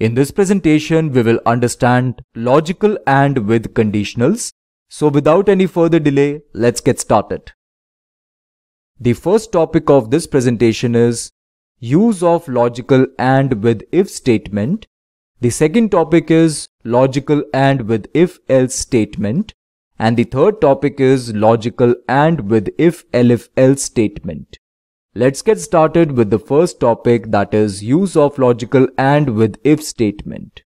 In this presentation, we will understand logical AND with conditionals. So without any further delay, let's get started. The first topic of this presentation is use of logical AND with if statement. The second topic is logical AND with if else statement. And the third topic is logical AND with if elif else statement. Let's get started with the first topic that is use of logical AND with if statement.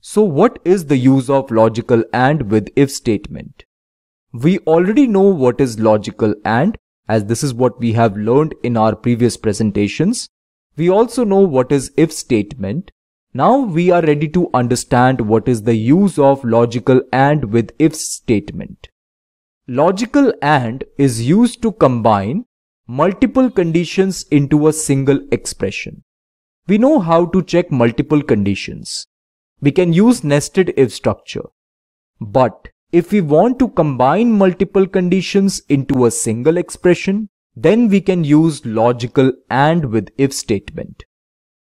So what is the use of logical AND with if statement? We already know what is logical AND as this is what we have learned in our previous presentations. We also know what is if statement. Now we are ready to understand what is the use of logical AND with if statement. Logical AND is used to combine multiple conditions into a single expression. We know how to check multiple conditions. We can use nested if structure. But if we want to combine multiple conditions into a single expression, then we can use logical AND with if statement.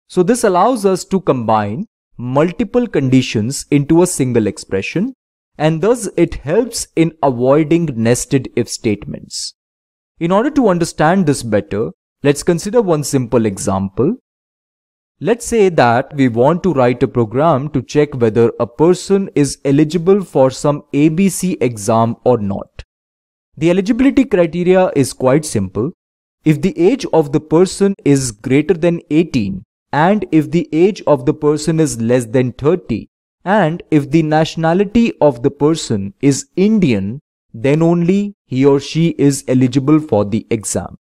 So this allows us to combine multiple conditions into a single expression and thus it helps in avoiding nested if statements. In order to understand this better, let's consider one simple example. Let's say that we want to write a program to check whether a person is eligible for some ABC exam or not. The eligibility criteria is quite simple. If the age of the person is greater than 18 and if the age of the person is less than 30 and if the nationality of the person is Indian then only he or she is eligible for the exam.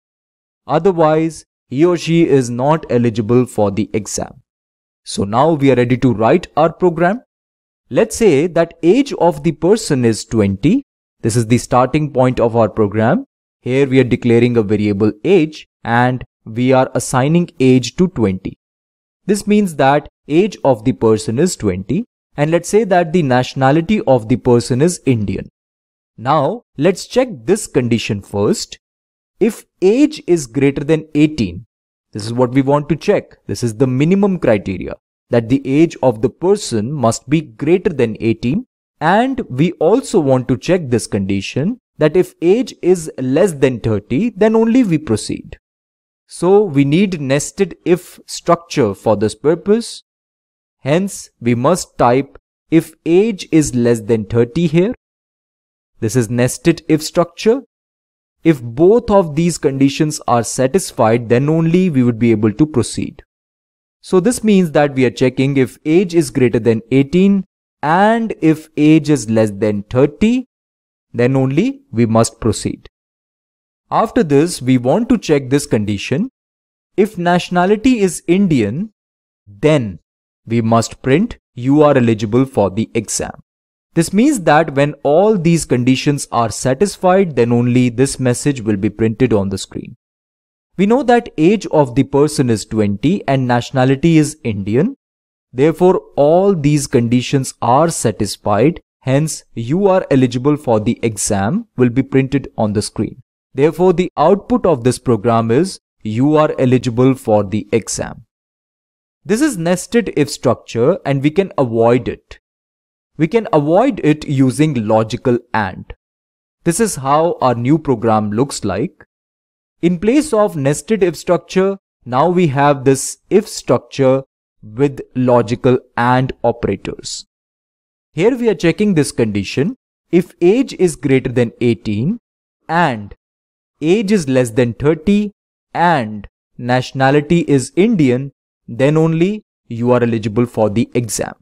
Otherwise, he or she is not eligible for the exam. So now we are ready to write our program. Let's say that age of the person is 20. This is the starting point of our program. Here we are declaring a variable age and we are assigning age to 20. This means that age of the person is 20 and let's say that the nationality of the person is Indian. Now, let's check this condition first. If age is greater than 18, this is what we want to check. This is the minimum criteria that the age of the person must be greater than 18 and we also want to check this condition that if age is less than 30 then only we proceed. So we need nested if structure for this purpose. Hence we must type if age is less than 30 here this is nested if structure. If both of these conditions are satisfied, then only we would be able to proceed. So this means that we are checking if age is greater than 18 and if age is less than 30, then only we must proceed. After this, we want to check this condition. If nationality is Indian, then we must print you are eligible for the exam. This means that when all these conditions are satisfied, then only this message will be printed on the screen. We know that age of the person is 20 and nationality is Indian. Therefore, all these conditions are satisfied. Hence, you are eligible for the exam will be printed on the screen. Therefore, the output of this program is you are eligible for the exam. This is nested if structure and we can avoid it. We can avoid it using logical AND. This is how our new program looks like. In place of nested if structure, now we have this if structure with logical AND operators. Here we are checking this condition. If age is greater than 18 and age is less than 30 and nationality is Indian, then only you are eligible for the exam.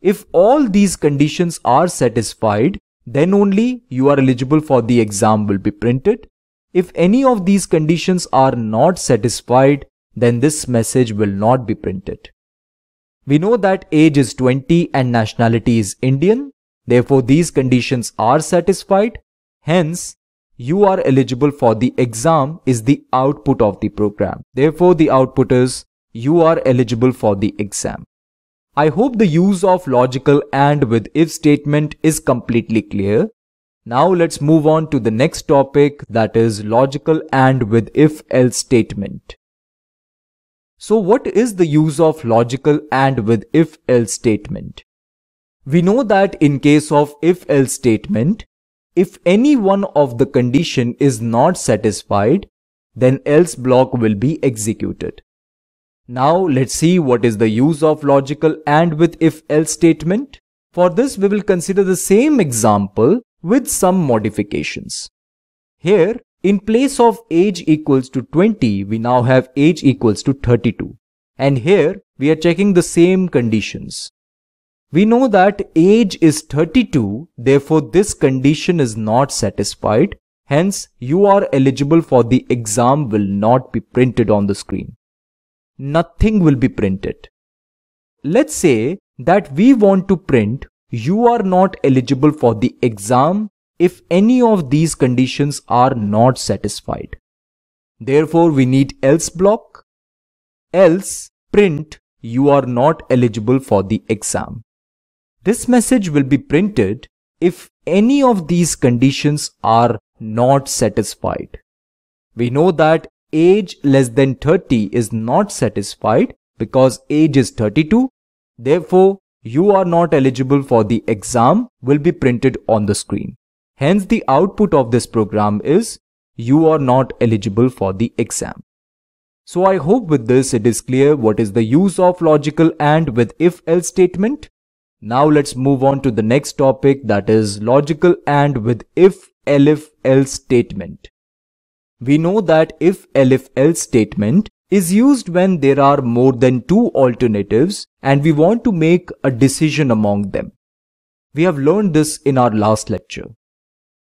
If all these conditions are satisfied, then only you are eligible for the exam will be printed. If any of these conditions are not satisfied, then this message will not be printed. We know that age is 20 and nationality is Indian. Therefore, these conditions are satisfied. Hence, you are eligible for the exam is the output of the program. Therefore, the output is you are eligible for the exam. I hope the use of logical AND with if statement is completely clear. Now let's move on to the next topic that is logical AND with if else statement. So what is the use of logical and with if-else statement? We know that in case of if-else statement, if any one of the condition is not satisfied, then else block will be executed. Now let's see what is the use of logical and with if-else statement. For this we will consider the same example with some modifications. Here in place of age equals to 20, we now have age equals to 32. And here we are checking the same conditions. We know that age is 32, therefore this condition is not satisfied. Hence, you are eligible for the exam will not be printed on the screen. Nothing will be printed. Let's say that we want to print you are not eligible for the exam if any of these conditions are not satisfied. Therefore, we need else block, else print you are not eligible for the exam. This message will be printed if any of these conditions are not satisfied. We know that age less than 30 is not satisfied because age is 32. Therefore, you are not eligible for the exam will be printed on the screen. Hence the output of this program is you are not eligible for the exam. So I hope with this it is clear what is the use of logical and with if-else statement. Now let's move on to the next topic that is logical and with if elif else statement. We know that if elif else statement is used when there are more than two alternatives and we want to make a decision among them. We have learned this in our last lecture.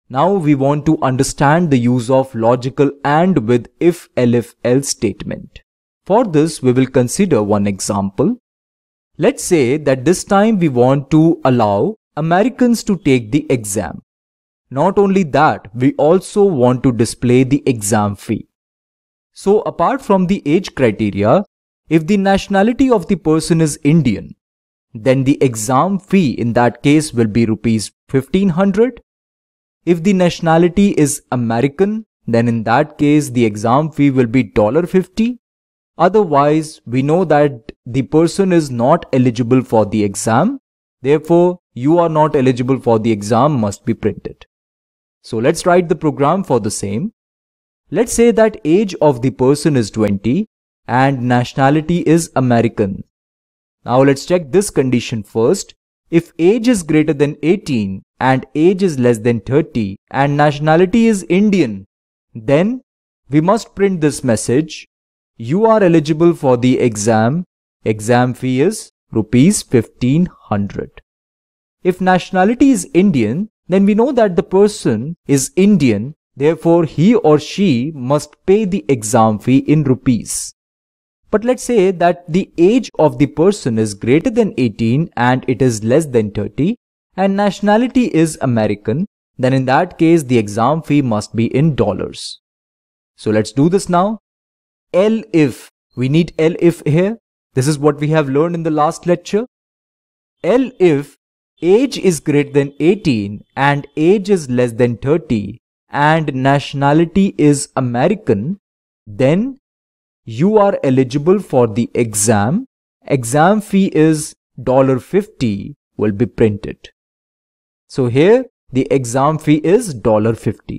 Now we want to understand the use of logical and with if elif else statement. For this we will consider one example. Let's say that this time we want to allow Americans to take the exam. Not only that, we also want to display the exam fee. So apart from the age criteria, if the nationality of the person is Indian, then the exam fee in that case will be rupees 1500 if the nationality is American, then in that case the exam fee will be $50. Otherwise, we know that the person is not eligible for the exam. Therefore, you are not eligible for the exam must be printed. So let's write the program for the same. Let's say that age of the person is 20 and nationality is American. Now let's check this condition first. If age is greater than 18 and age is less than 30 and nationality is Indian, then we must print this message. You are eligible for the exam. Exam fee is rupees 1500. If nationality is Indian, then we know that the person is Indian. Therefore, he or she must pay the exam fee in rupees. But let's say that the age of the person is greater than 18 and it is less than 30 and nationality is American, then in that case the exam fee must be in dollars. So let's do this now. L if, we need elif here. This is what we have learned in the last lecture. elif, age is greater than 18 and age is less than 30 and nationality is American, then you are eligible for the exam. Exam fee is $50 will be printed. So here the exam fee is $50.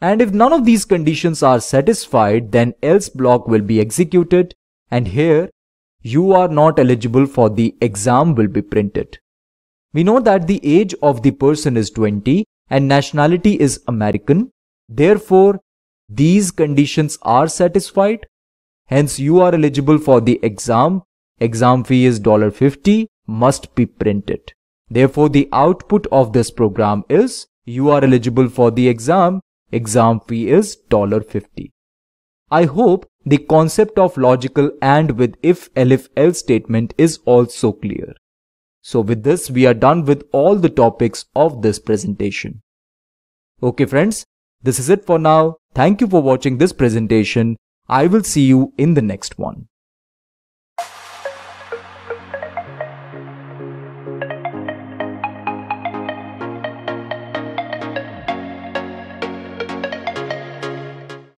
And if none of these conditions are satisfied, then else block will be executed and here you are not eligible for the exam will be printed. We know that the age of the person is 20 and nationality is American. Therefore, these conditions are satisfied. Hence, you are eligible for the exam. Exam fee is $50 must be printed. Therefore, the output of this program is you are eligible for the exam. Exam fee is $50. I hope the concept of logical and with if elif else statement is also clear. So with this, we are done with all the topics of this presentation. Okay friends, this is it for now. Thank you for watching this presentation. I will see you in the next one.